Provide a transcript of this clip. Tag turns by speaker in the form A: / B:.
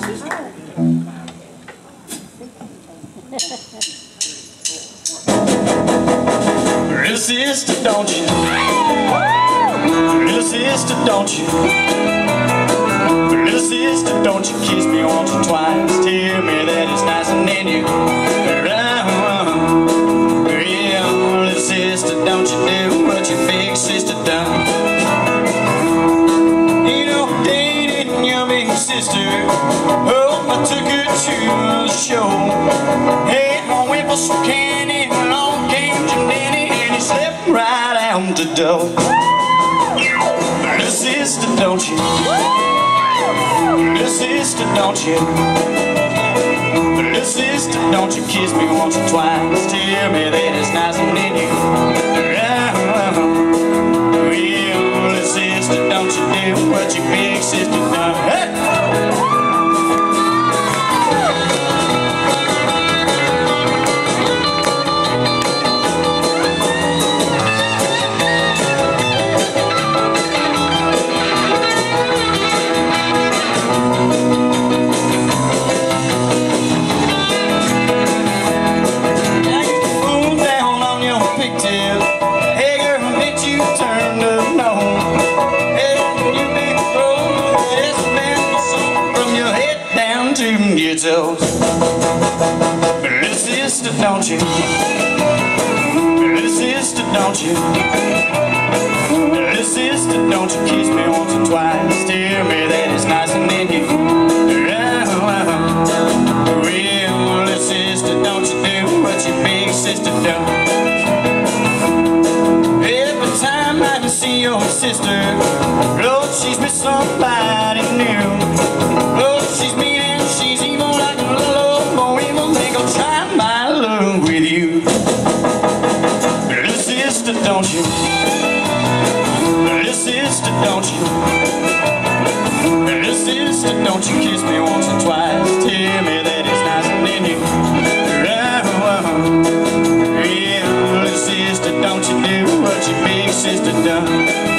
A: Little sister, don't you? Little sister, don't you? Little sister, don't you kiss me once or twice? Sister. Oh, I took her to the show. Hey, went for some candy, along came Dandy, and he slipped right out the door. Little sister, don't you? Little sister, don't you? Little sister, don't you kiss me once or twice? Tell me that it's Hey girl, you? Hey, you been so from your head down to your toes. Little sister, don't you? Little sister, don't you? Little sister, don't you kiss me once or twice? sister. Lord, she's with somebody new. Lord, she's mean and she's evil like a little old more evil. They gon' try my love with you. Little sister, don't you? Little sister, don't you? Little sister, don't you kiss me once or twice? Tell me that it's nice and then you. Right, yeah, little sister, don't you do what your big sister done?